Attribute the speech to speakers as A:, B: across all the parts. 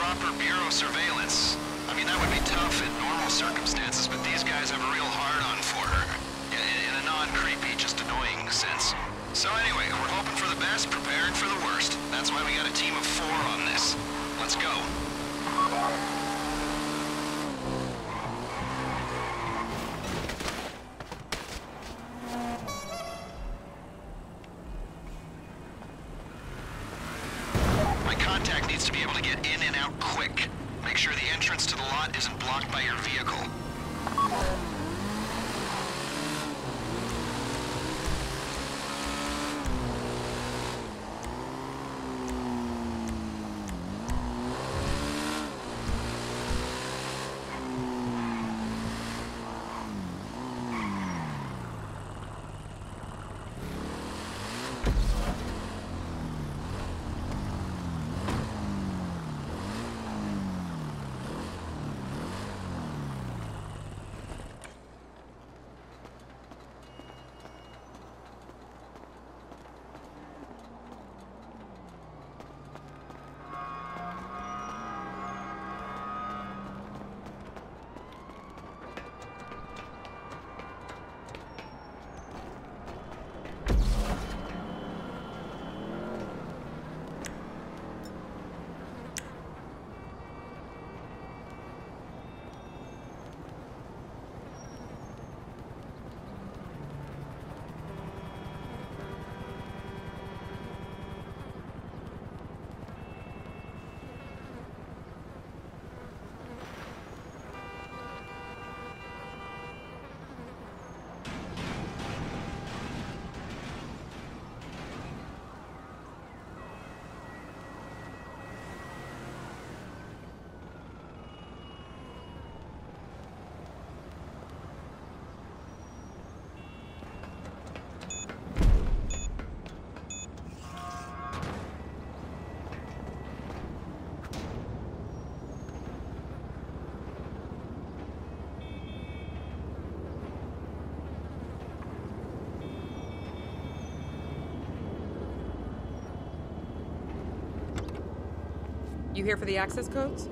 A: her bureau surveillance. I mean, that would be tough in normal circumstances, but these guys have a real hard-on for her. In a non-creepy, just annoying sense. So anyway,
B: You here for the access codes?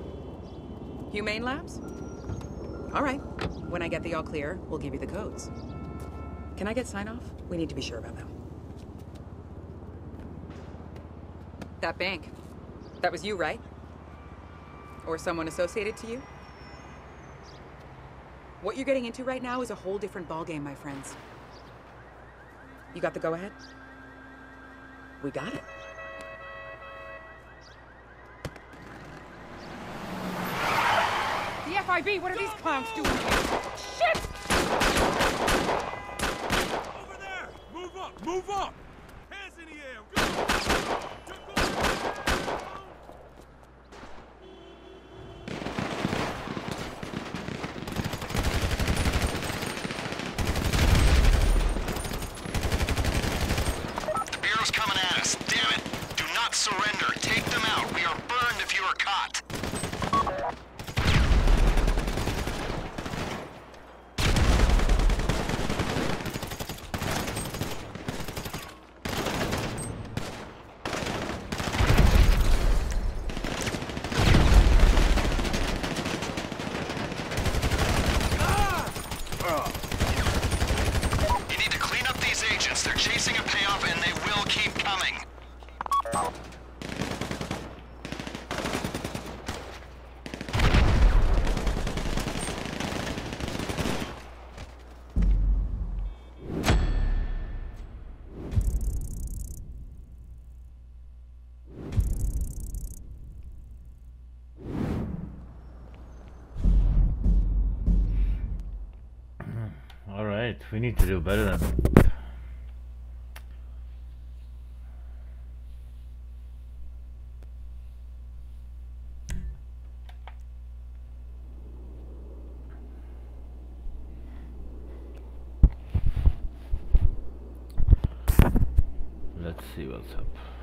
B: Humane Labs? All right. When I get the all clear, we'll give you the codes. Can I get sign off? We need to be sure about them. That bank. That was you, right? Or someone associated to you? What you're getting into right now is a whole different ballgame, my friends. You got the go ahead? We got it.
C: The FIB, what are these clowns doing here? Shit!
D: Over there! Move up! Move up! Hands in the air!
A: Bureau's coming at us. Damn it. Do not surrender. Take them out. We are burned if you are caught.
E: We need to do better than that. Let's see what's up.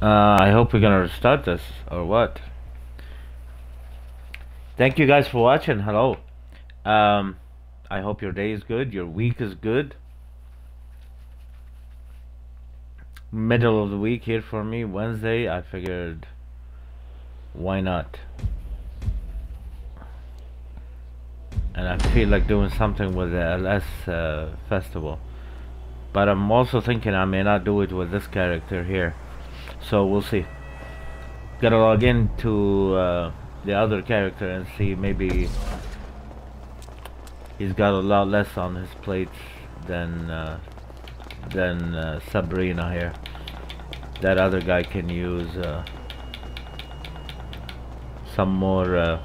E: Uh, I hope we're gonna restart this or what. Thank you guys for watching. Hello. Um, I hope your day is good. Your week is good. Middle of the week here for me. Wednesday. I figured, why not? And I feel like doing something with the LS uh, festival. But I'm also thinking I may not do it with this character here so we'll see. Gotta log into uh, the other character and see maybe he's got a lot less on his plate than uh, than uh, Sabrina here. That other guy can use uh, some more uh,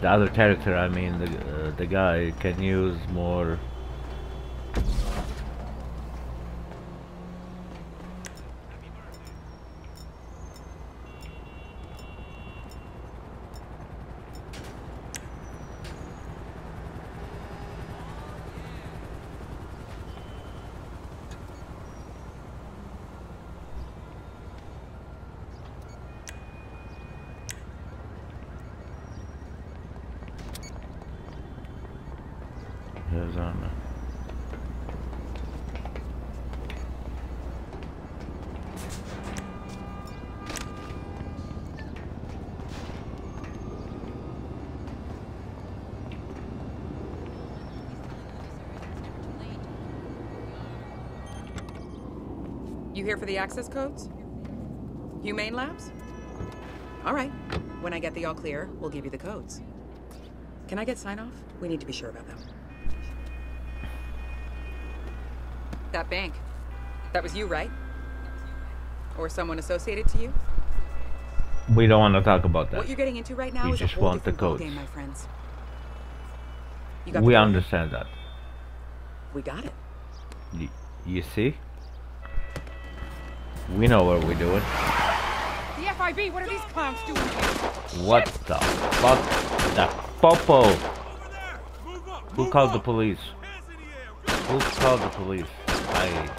E: the other character I mean the, uh, the guy can use more Here's on
B: You here for the access codes? Humane Labs? All right. When I get the all clear, we'll give you the codes. Can I get sign off? We need to be sure about them. That bank. That was you, right? Or someone associated to you?
E: we don't want to talk about that
B: What you're getting into right now
E: We
B: is
E: just
B: a whole
E: want the codes.
B: ballgame, my friends. You got
E: we understand that
B: We got it.
E: Y- you see we know what we're doing
C: The FIB, what are these clowns doing here?
E: What the fuck? The popo!
D: Over there! Move up!
E: Who called the police?
D: Hands in the air! Go!
E: Who called the police? I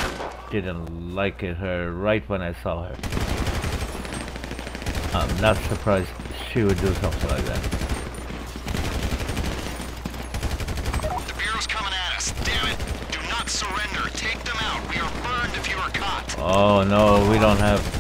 E: didn't like it, her right when I saw her. I'm not surprised she would do something like that.
A: The Bureau's coming at us. Damn it. Do not surrender. Take them out. We are burned if you are caught.
E: Oh no, we don't have.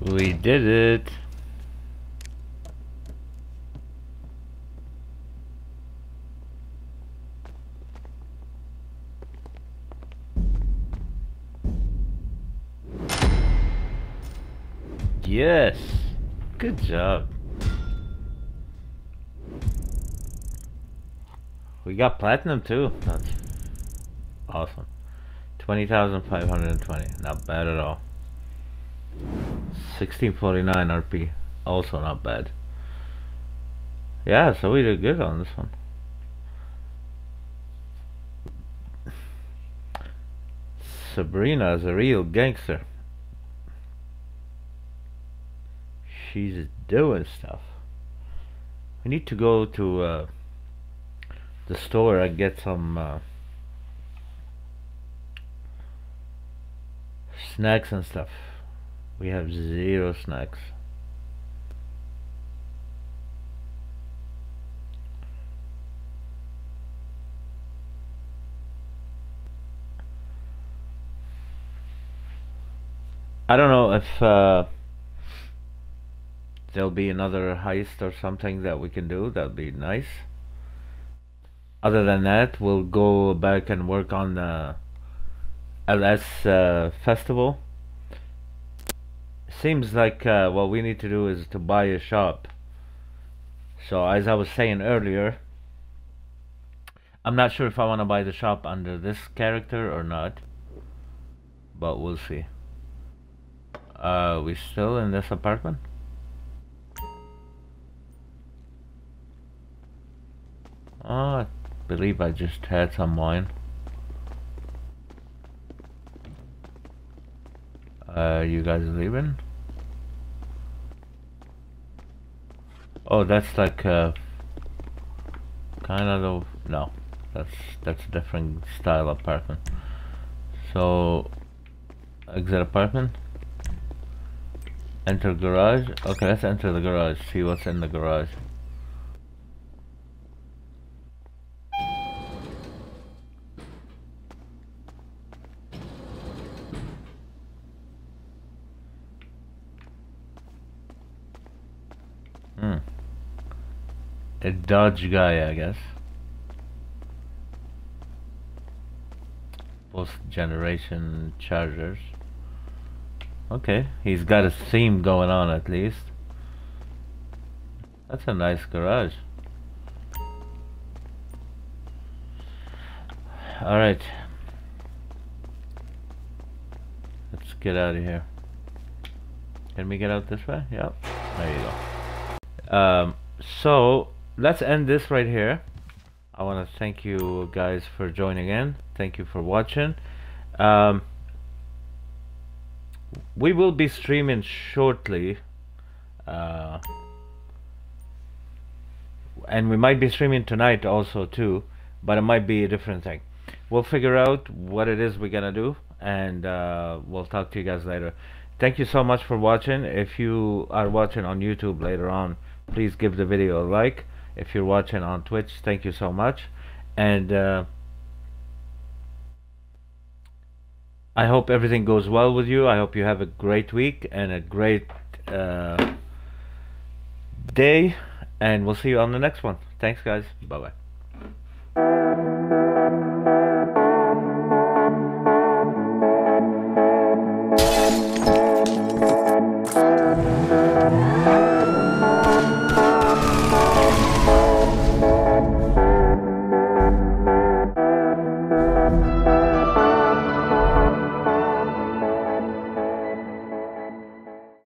E: We did it. Yes. Good job. We got platinum too. That's awesome. 20,520. Not bad at all. 1649 RP. Also not bad. Yeah, so we did good on this one. Sabrina is a real gangster. She's doing stuff. We need to go to uh, the store and get some uh, snacks and stuff. We have zero snacks. I don't know if uh, there'll be another heist or something that we can do. That'd be nice. Other than that, we'll go back and work on the LS uh, festival. Seems like uh, what we need to do is to buy a shop. So as I was saying earlier, I'm not sure if I want to buy the shop under this character or not, but we'll see. Uh, we still in this apartment? Oh, I believe I just had some wine. Uh, you guys leaving? Oh, that's like uh, kind of no, that's that's a different style apartment. So, exit apartment. Enter garage. Okay, let's enter the garage. See what's in the garage. Hmm. A Dodge guy, I guess. Post generation chargers. Okay, he's got a theme going on at least. That's a nice garage. Alright. Let's get out of here. Can we get out this way? Yep. There you go. Um, so, let's end this right here. I want to thank you guys for joining in. Thank you for watching. Um, we will be streaming shortly uh, and we might be streaming tonight also too but it might be a different thing we'll figure out what it is we're gonna do and uh, we'll talk to you guys later thank you so much for watching if you are watching on YouTube later on please give the video a like if you're watching on Twitch thank you so much and uh, I hope everything goes well with you. I hope you have a great week and a great uh, day. And we'll see you on the next one. Thanks, guys. Bye bye.